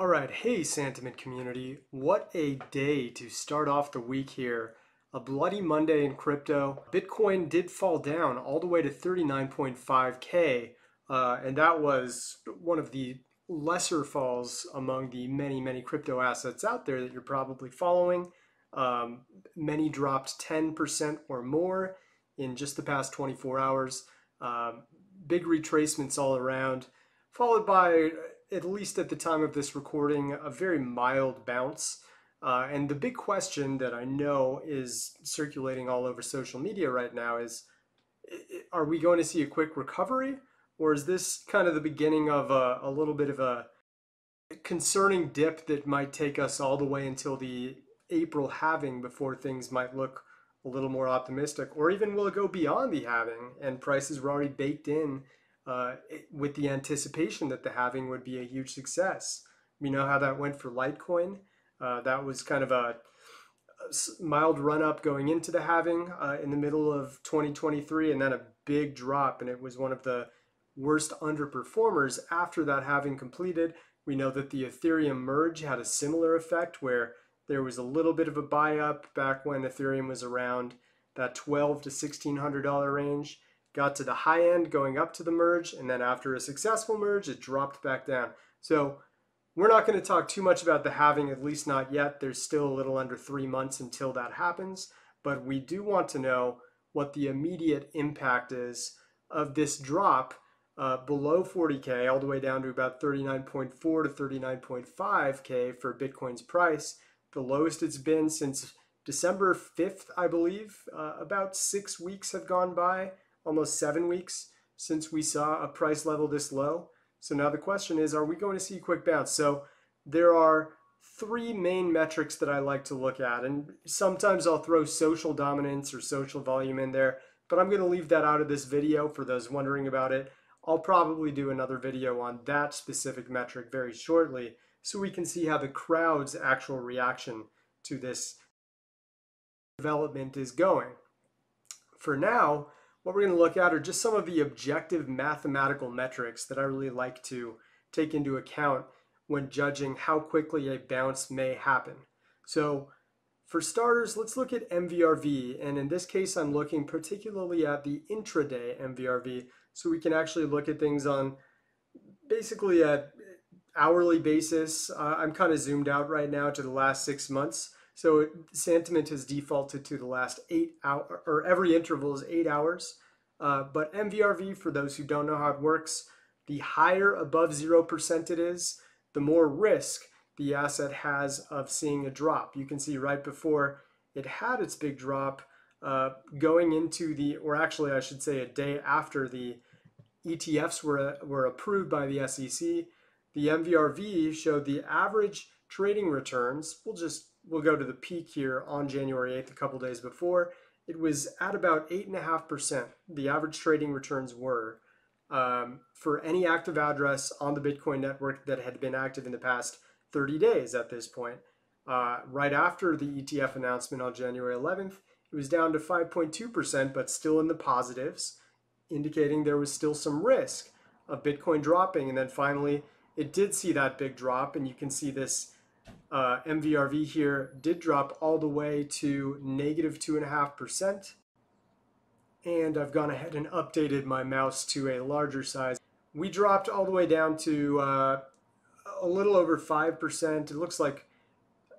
All right, hey Santiment community, what a day to start off the week here. A bloody Monday in crypto. Bitcoin did fall down all the way to 39.5k, uh, and that was one of the lesser falls among the many, many crypto assets out there that you're probably following. Um, many dropped 10% or more in just the past 24 hours. Um, big retracements all around, followed by, at least at the time of this recording, a very mild bounce. Uh, and the big question that I know is circulating all over social media right now is are we going to see a quick recovery? Or is this kind of the beginning of a, a little bit of a concerning dip that might take us all the way until the April halving before things might look a little more optimistic? Or even will it go beyond the halving and prices were already baked in uh, with the anticipation that the halving would be a huge success? We know how that went for Litecoin. Uh, that was kind of a, mild run up going into the halving uh, in the middle of 2023 and then a big drop. And it was one of the worst underperformers after that halving completed. We know that the Ethereum merge had a similar effect where there was a little bit of a buy up back when Ethereum was around that 12 to $1,600 range. Got to the high end going up to the merge, and then after a successful merge, it dropped back down. So we're not going to talk too much about the halving, at least not yet. There's still a little under three months until that happens, but we do want to know what the immediate impact is of this drop uh, below 40K, all the way down to about 39.4 to 39.5K for Bitcoin's price, the lowest it's been since December 5th, I believe. Uh, about six weeks have gone by, almost seven weeks since we saw a price level this low. So now the question is, are we going to see a quick bounce? So there are three main metrics that I like to look at. And sometimes I'll throw social dominance or social volume in there, but I'm going to leave that out of this video for those wondering about it. I'll probably do another video on that specific metric very shortly so we can see how the crowd's actual reaction to this development is going. For now, what we're going to look at are just some of the objective mathematical metrics that I really like to take into account when judging how quickly a bounce may happen. So for starters, let's look at MVRV. And in this case, I'm looking particularly at the intraday MVRV. So we can actually look at things on basically a hourly basis. Uh, I'm kind of zoomed out right now to the last six months. So Santiment has defaulted to the last eight hour, or every interval is eight hours. Uh, but MVRV, for those who don't know how it works, the higher above 0% it is, the more risk the asset has of seeing a drop. You can see right before it had its big drop uh, going into the, or actually I should say a day after the ETFs were, were approved by the SEC, the MVRV showed the average trading returns. We'll just we'll go to the peak here on January 8th, a couple days before. It was at about 8.5%. The average trading returns were um, for any active address on the Bitcoin network that had been active in the past 30 days at this point. Uh, right after the ETF announcement on January 11th, it was down to 5.2%, but still in the positives, indicating there was still some risk of Bitcoin dropping. And then finally, it did see that big drop, and you can see this uh, MVRV here did drop all the way to negative 2.5%. And I've gone ahead and updated my mouse to a larger size. We dropped all the way down to uh, a little over 5%. It looks like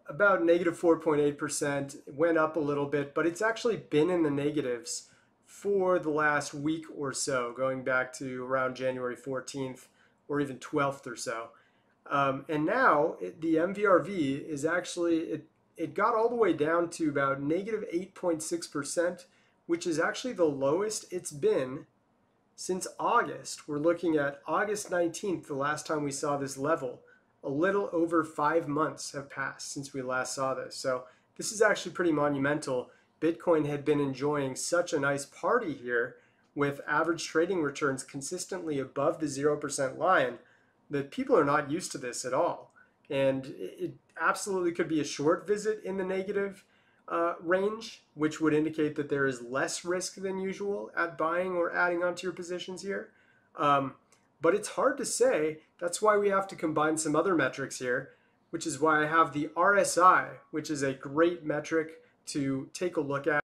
about negative 4.8%. It went up a little bit, but it's actually been in the negatives for the last week or so, going back to around January 14th or even 12th or so. Um, and now it, the MVRV is actually, it, it got all the way down to about negative 8.6%, which is actually the lowest it's been since August. We're looking at August 19th, the last time we saw this level. A little over five months have passed since we last saw this. So this is actually pretty monumental. Bitcoin had been enjoying such a nice party here with average trading returns consistently above the 0% line that people are not used to this at all. And it absolutely could be a short visit in the negative uh, range, which would indicate that there is less risk than usual at buying or adding onto your positions here. Um, but it's hard to say. That's why we have to combine some other metrics here, which is why I have the RSI, which is a great metric to take a look at.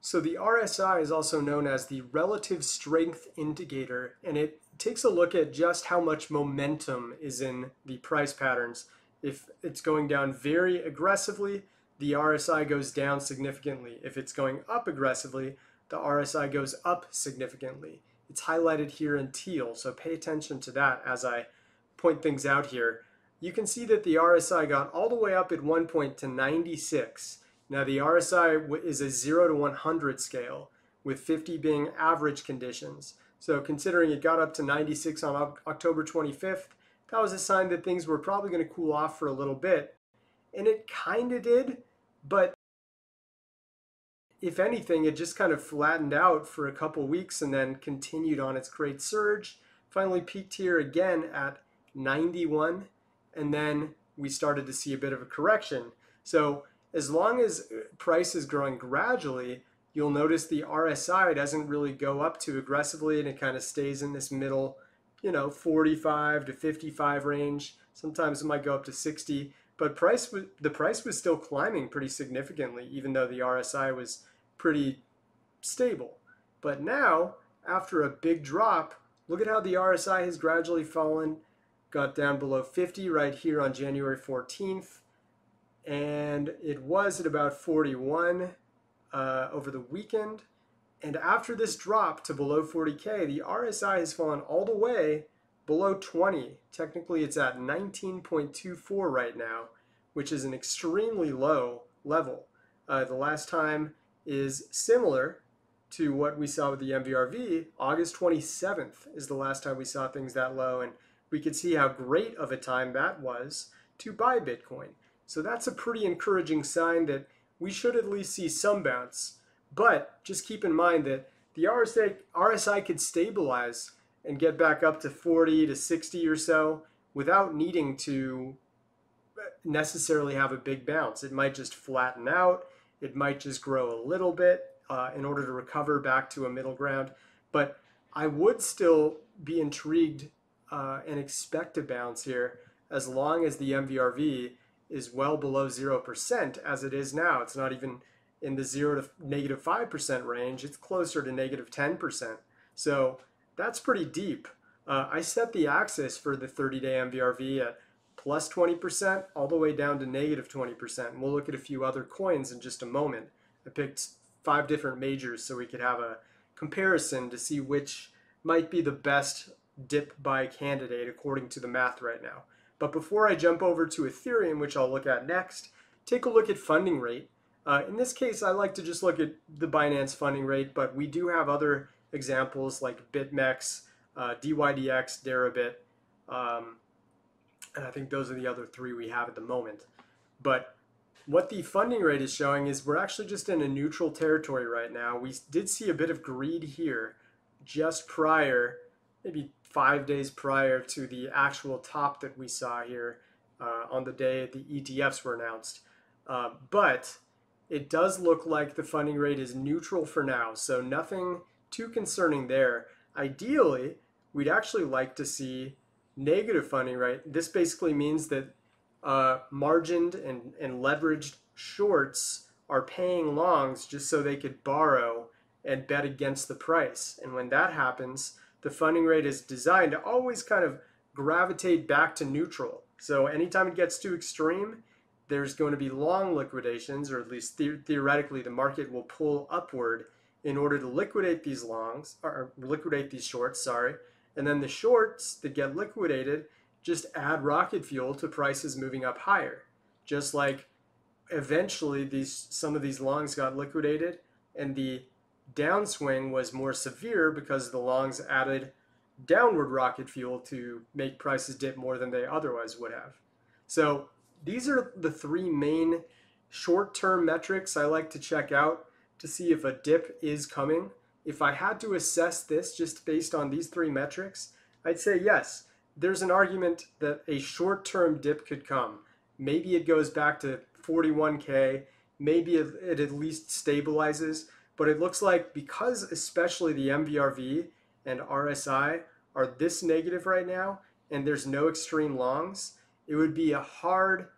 So the RSI is also known as the relative strength indicator, and it takes a look at just how much momentum is in the price patterns. If it's going down very aggressively, the RSI goes down significantly. If it's going up aggressively, the RSI goes up significantly. It's highlighted here in teal, so pay attention to that as I point things out here. You can see that the RSI got all the way up at one point to 96. Now the RSI is a 0 to 100 scale, with 50 being average conditions. So considering it got up to 96 on October 25th, that was a sign that things were probably going to cool off for a little bit. And it kind of did, but if anything, it just kind of flattened out for a couple weeks and then continued on its great surge. Finally peaked here again at 91, and then we started to see a bit of a correction. So as long as price is growing gradually, you'll notice the RSI doesn't really go up too aggressively and it kind of stays in this middle, you know, 45 to 55 range. Sometimes it might go up to 60, but price the price was still climbing pretty significantly even though the RSI was pretty stable. But now, after a big drop, look at how the RSI has gradually fallen, got down below 50 right here on January 14th, and it was at about 41 uh, over the weekend. And after this drop to below 40K, the RSI has fallen all the way below 20. Technically, it's at 19.24 right now, which is an extremely low level. Uh, the last time is similar to what we saw with the MVRV. August 27th is the last time we saw things that low, and we could see how great of a time that was to buy Bitcoin. So that's a pretty encouraging sign that we should at least see some bounce. But just keep in mind that the RSI, RSI could stabilize and get back up to 40 to 60 or so without needing to necessarily have a big bounce. It might just flatten out. It might just grow a little bit uh, in order to recover back to a middle ground. But I would still be intrigued uh, and expect a bounce here as long as the MVRV is well below 0% as it is now. It's not even in the 0 to negative 5% range, it's closer to negative 10%. So that's pretty deep. Uh, I set the axis for the 30 day MVRV at plus 20% all the way down to negative 20%. And we'll look at a few other coins in just a moment. I picked five different majors so we could have a comparison to see which might be the best dip buy candidate according to the math right now. But before I jump over to Ethereum, which I'll look at next, take a look at funding rate. Uh, in this case, I like to just look at the Binance funding rate, but we do have other examples like BitMEX, uh, DYDX, Deribit, um, and I think those are the other three we have at the moment. But what the funding rate is showing is we're actually just in a neutral territory right now. We did see a bit of greed here just prior, maybe five days prior to the actual top that we saw here uh, on the day the ETFs were announced. Uh, but it does look like the funding rate is neutral for now, so nothing too concerning there. Ideally, we'd actually like to see negative funding rate. This basically means that uh, margined and, and leveraged shorts are paying longs just so they could borrow and bet against the price. And when that happens, the funding rate is designed to always kind of gravitate back to neutral. So anytime it gets too extreme, there's going to be long liquidations, or at least the- theoretically, the market will pull upward in order to liquidate these longs, or liquidate these shorts, sorry. And then the shorts that get liquidated just add rocket fuel to prices moving up higher. Just like eventually these some of these longs got liquidated and the downswing was more severe because the longs added downward rocket fuel to make prices dip more than they otherwise would have. So these are the three main short-term metrics I like to check out to see if a dip is coming. If I had to assess this just based on these three metrics, I'd say yes, there's an argument that a short-term dip could come. Maybe it goes back to 41K, maybe it at least stabilizes, but it looks like because especially the MVRV and RSI are this negative right now and there's no extreme longs, it would be a hard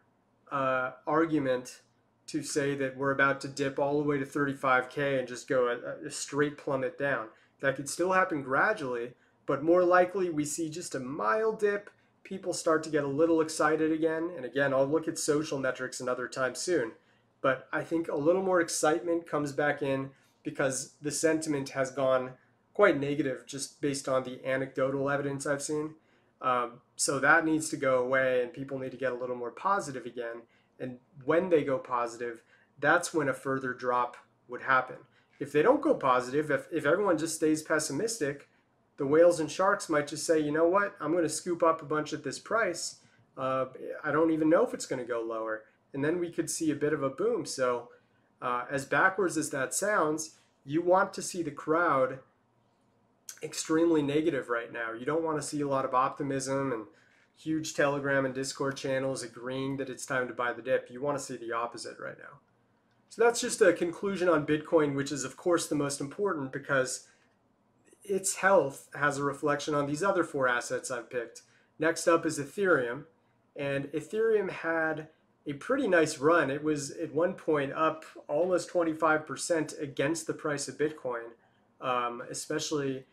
uh, argument to say that we're about to dip all the way to 35K and just go a, a straight plummet down. That could still happen gradually, but more likely we see just a mild dip. People start to get a little excited again. And again, I'll look at social metrics another time soon. But I think a little more excitement comes back in because the sentiment has gone quite negative just based on the anecdotal evidence I've seen. Um, so that needs to go away, and people need to get a little more positive again. And when they go positive, that's when a further drop would happen. If they don't go positive, if, if everyone just stays pessimistic, the whales and sharks might just say, you know what, I'm going to scoop up a bunch at this price. Uh, I don't even know if it's going to go lower. And then we could see a bit of a boom. So, uh, as backwards as that sounds, you want to see the crowd extremely negative right now. You don't want to see a lot of optimism and huge Telegram and Discord channels agreeing that it's time to buy the dip. You want to see the opposite right now. So that's just a conclusion on Bitcoin, which is, of course, the most important because its health has a reflection on these other four assets I've picked. Next up is Ethereum. And Ethereum had a pretty nice run. It was at one point up almost 25% against the price of Bitcoin, um, especially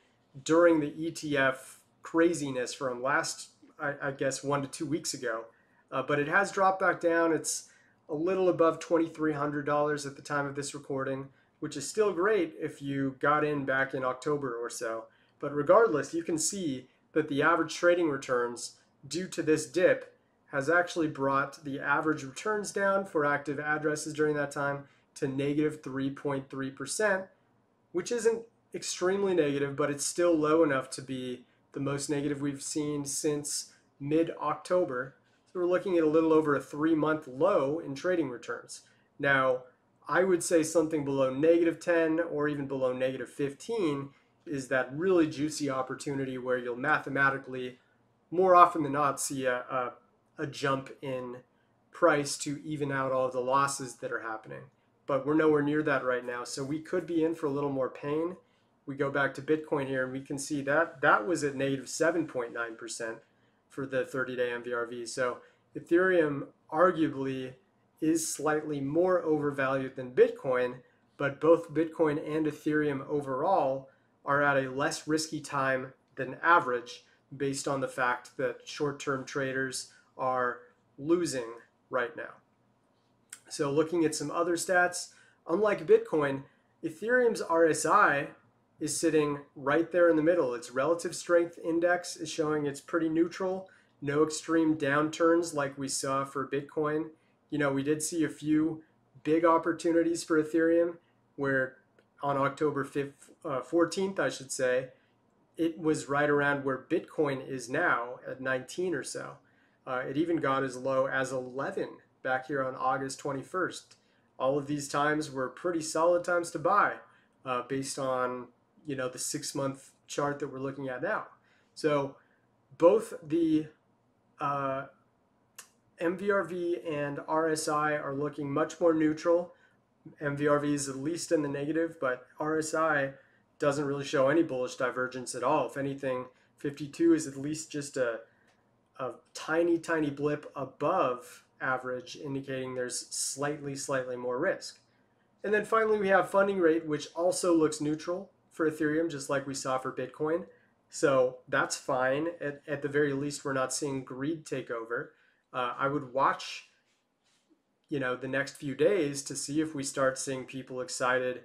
during the ETF craziness from last, I, I guess, one to two weeks ago. Uh, but it has dropped back down. It's a little above $2,300 at the time of this recording, which is still great if you got in back in October or so. But regardless, you can see that the average trading returns due to this dip has actually brought the average returns down for active addresses during that time to negative 3.3%, which isn't extremely negative, but it's still low enough to be the most negative we've seen since mid October. So we're looking at a little over a three month low in trading returns. Now, I would say something below negative 10 or even below negative 15 is that really juicy opportunity where you'll mathematically, more often than not, see a, a, a jump in price to even out all of the losses that are happening. But we're nowhere near that right now. So we could be in for a little more pain we go back to Bitcoin here and we can see that that was at negative 7.9% for the 30-day MVRV. So Ethereum arguably is slightly more overvalued than Bitcoin, but both Bitcoin and Ethereum overall are at a less risky time than average based on the fact that short-term traders are losing right now. So looking at some other stats, unlike Bitcoin, Ethereum's RSI is sitting right there in the middle. Its relative strength index is showing it's pretty neutral, no extreme downturns like we saw for Bitcoin. You know, we did see a few big opportunities for Ethereum where on October 5th, uh, 14th, I should say, it was right around where Bitcoin is now at 19 or so. Uh, it even got as low as 11 back here on August 21st. All of these times were pretty solid times to buy uh, based on you know the six month chart that we're looking at now. So both the uh, MVRV and RSI are looking much more neutral. MVRV is at least in the negative, but RSI doesn't really show any bullish divergence at all. If anything, 52 is at least just a, a tiny, tiny blip above average, indicating there's slightly, slightly more risk. And then finally, we have funding rate, which also looks neutral for Ethereum, just like we saw for Bitcoin. So that's fine. At, at the very least, we're not seeing greed take over. Uh, I would watch, you know, the next few days to see if we start seeing people excited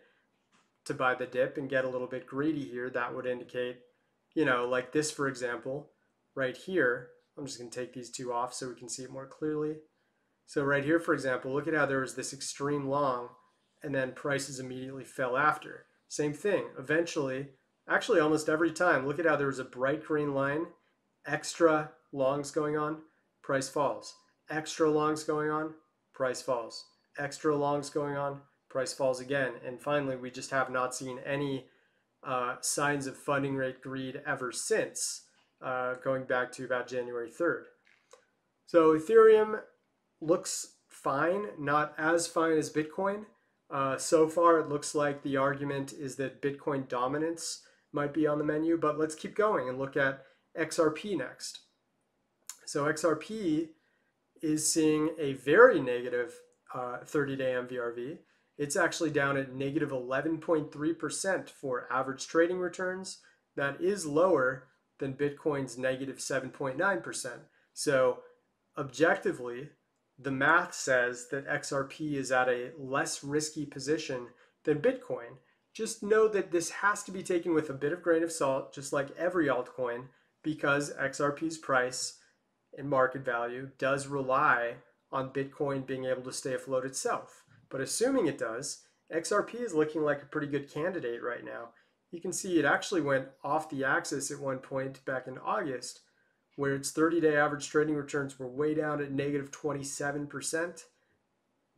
to buy the dip and get a little bit greedy here. That would indicate, you know, like this, for example, right here. I'm just going to take these two off so we can see it more clearly. So right here, for example, look at how there was this extreme long and then prices immediately fell after. Same thing. Eventually, actually almost every time, look at how there was a bright green line, extra longs going on, price falls. Extra longs going on, price falls. Extra longs going on, price falls again. And finally, we just have not seen any uh, signs of funding rate greed ever since, uh, going back to about January 3rd. So Ethereum looks fine, not as fine as Bitcoin, uh, so far, it looks like the argument is that Bitcoin dominance might be on the menu, but let's keep going and look at XRP next. So XRP is seeing a very negative 30 uh, MVRV. It's actually down at negative 11.3% for average trading returns. That is lower than Bitcoin's negative 7.9%. So, objectively, the math says that XRP is at a less risky position than Bitcoin. Just know that this has to be taken with a bit of grain of salt, just like every altcoin, because XRP's price and market value does rely on Bitcoin being able to stay afloat itself. But assuming it does, XRP is looking like a pretty good candidate right now. You can see it actually went off the axis at one point back in August, where its 30 day average trading returns were way down at negative 27%.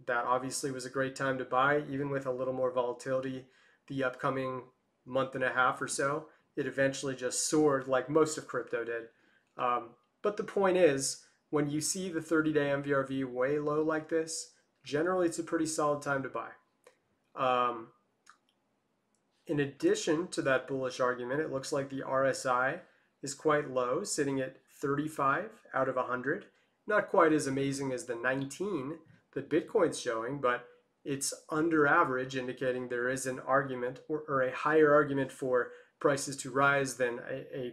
That obviously was a great time to buy, even with a little more volatility the upcoming month and a half or so. It eventually just soared like most of crypto did. Um, but the point is, when you see the 30 day MVRV way low like this, generally it's a pretty solid time to buy. Um, in addition to that bullish argument, it looks like the RSI is quite low, sitting at 35 out of 100. Not quite as amazing as the 19 that Bitcoin's showing, but it's under average, indicating there is an argument or, or a higher argument for prices to rise than a, a,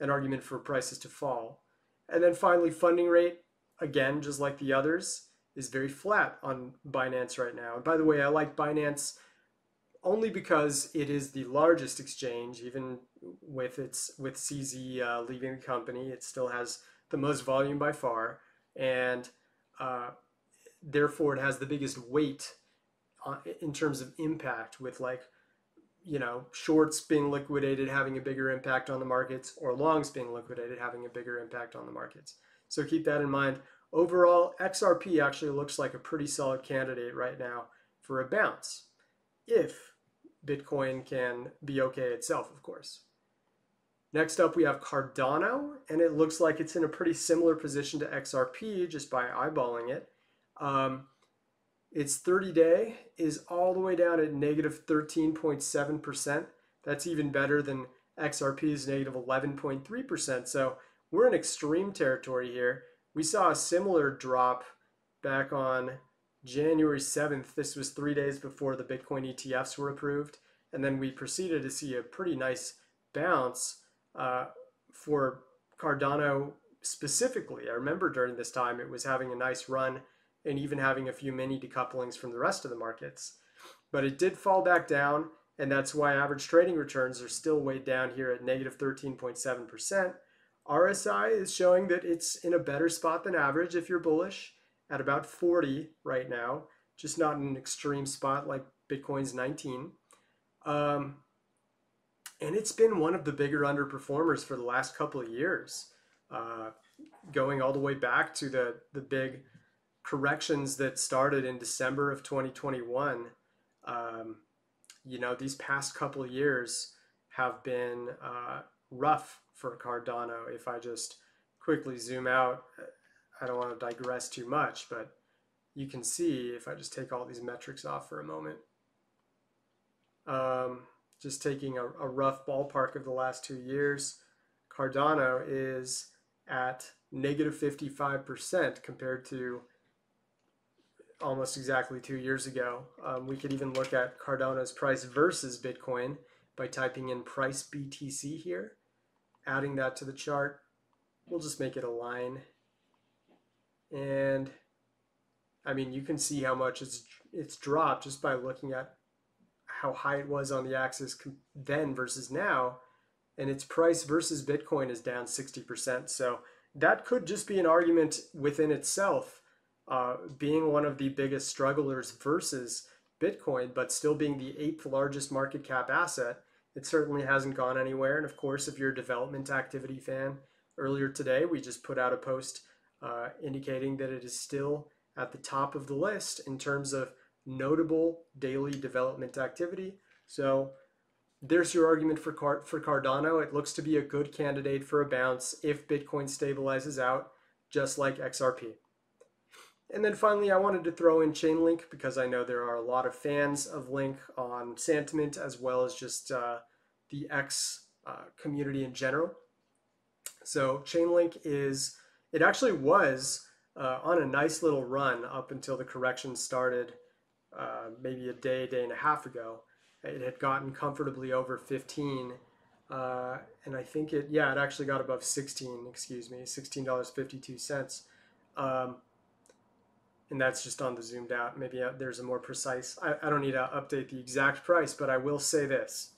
an argument for prices to fall. And then finally, funding rate, again, just like the others, is very flat on Binance right now. And by the way, I like Binance only because it is the largest exchange, even with its with CZ uh, leaving the company, it still has the most volume by far, and uh, therefore it has the biggest weight uh, in terms of impact. With like, you know, shorts being liquidated having a bigger impact on the markets, or longs being liquidated having a bigger impact on the markets. So keep that in mind. Overall, XRP actually looks like a pretty solid candidate right now for a bounce, if Bitcoin can be okay itself, of course. Next up, we have Cardano, and it looks like it's in a pretty similar position to XRP just by eyeballing it. Um, its 30 day is all the way down at negative 13.7%. That's even better than XRP's negative 11.3%. So we're in extreme territory here. We saw a similar drop back on January 7th. This was three days before the Bitcoin ETFs were approved. And then we proceeded to see a pretty nice bounce uh, for Cardano specifically. I remember during this time it was having a nice run and even having a few mini decouplings from the rest of the markets. But it did fall back down, and that's why average trading returns are still weighed down here at negative 13.7%. RSI is showing that it's in a better spot than average if you're bullish at about 40 right now, just not an extreme spot like Bitcoin's 19. Um, and it's been one of the bigger underperformers for the last couple of years, uh, going all the way back to the, the big corrections that started in December of 2021. Um, you know, these past couple of years have been uh, rough for Cardano. If I just quickly zoom out, I don't want to digress too much, but you can see if I just take all these metrics off for a moment, um, just taking a, a rough ballpark of the last two years, Cardano is at negative 55% compared to almost exactly two years ago. Um, we could even look at Cardano's price versus Bitcoin by typing in price BTC here, adding that to the chart. We'll just make it a line. And I mean, you can see how much it's it's dropped just by looking at how high it was on the axis then versus now. And its price versus Bitcoin is down 60%. So that could just be an argument within itself uh, being one of the biggest strugglers versus Bitcoin, but still being the eighth largest market cap asset, it certainly hasn't gone anywhere. And of course, if you're a development activity fan, earlier today we just put out a post uh, indicating that it is still at the top of the list in terms of notable daily development activity. So there's your argument for for Cardano. It looks to be a good candidate for a bounce if Bitcoin stabilizes out, just like XRP. And then finally, I wanted to throw in Chainlink because I know there are a lot of fans of Link on Santiment as well as just uh, the X uh, community in general. So Chainlink is, it actually was uh, on a nice little run up until the correction started uh, maybe a day, day and a half ago. It had gotten comfortably over 15. Uh, and I think it, yeah, it actually got above 16, excuse me, $16.52. Um, and that's just on the zoomed out. Maybe uh, there's a more precise, I, I don't need to update the exact price, but I will say this.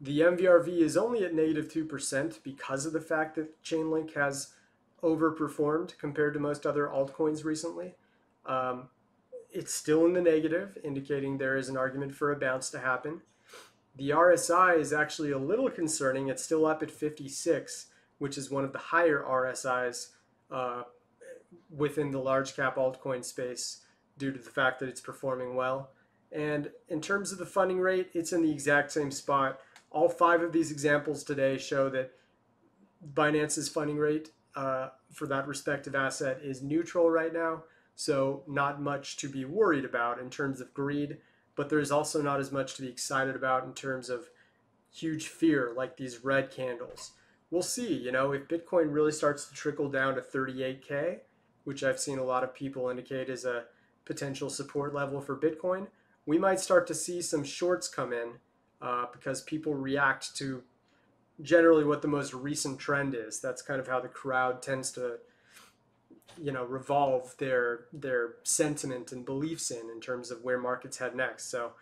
The MVRV is only at negative 2% because of the fact that Chainlink has overperformed compared to most other altcoins recently. Um, it's still in the negative, indicating there is an argument for a bounce to happen. The RSI is actually a little concerning. It's still up at 56, which is one of the higher RSIs uh, within the large cap altcoin space due to the fact that it's performing well. And in terms of the funding rate, it's in the exact same spot. All five of these examples today show that Binance's funding rate uh, for that respective asset is neutral right now. So not much to be worried about in terms of greed, but there's also not as much to be excited about in terms of huge fear like these red candles. We'll see, you know, if Bitcoin really starts to trickle down to 38K, which I've seen a lot of people indicate is a potential support level for Bitcoin, we might start to see some shorts come in uh, because people react to generally what the most recent trend is. That's kind of how the crowd tends to, you know, revolve their their sentiment and beliefs in in terms of where markets head next. So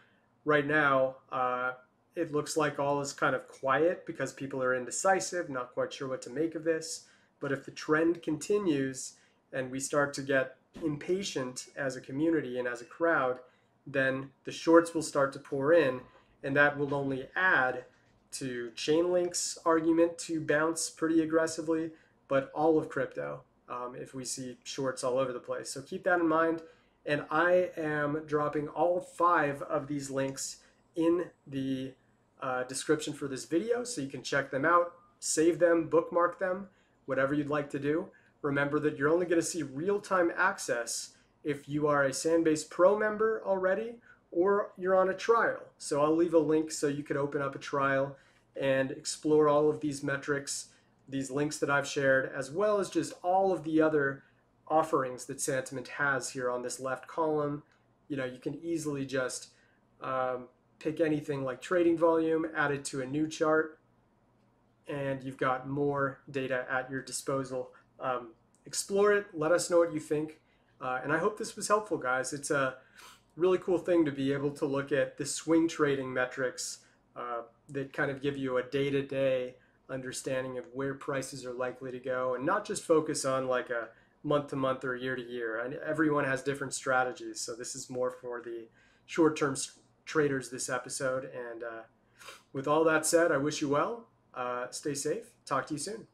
right now, uh, it looks like all is kind of quiet because people are indecisive, not quite sure what to make of this. But if the trend continues, and we start to get impatient as a community and as a crowd, then the shorts will start to pour in, and that will only add to Chainlink's argument to bounce pretty aggressively, but all of crypto um, if we see shorts all over the place. So keep that in mind. And I am dropping all five of these links in the uh, description for this video so you can check them out, save them, bookmark them, whatever you'd like to do. Remember that you're only going to see real-time access if you are a Sanbase Pro member already or you're on a trial. So I'll leave a link so you could open up a trial and explore all of these metrics, these links that I've shared, as well as just all of the other offerings that Santiment has here on this left column. You know, you can easily just um, pick anything like trading volume, add it to a new chart, and you've got more data at your disposal um, explore it. Let us know what you think. Uh, and I hope this was helpful, guys. It's a really cool thing to be able to look at the swing trading metrics uh, that kind of give you a day to day understanding of where prices are likely to go and not just focus on like a month to month or year to year. And everyone has different strategies. So this is more for the short term traders this episode. And uh, with all that said, I wish you well. Uh, stay safe. Talk to you soon.